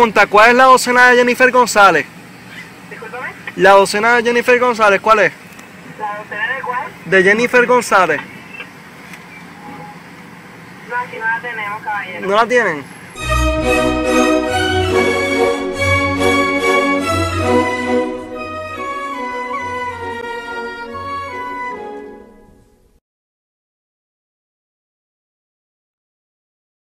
pregunta, ¿cuál es la docena de Jennifer González? Discúlpame, La docena de Jennifer González, ¿cuál es? ¿la docena de cuál? De Jennifer González. No, aquí no la tenemos, caballero. ¿No la tienen?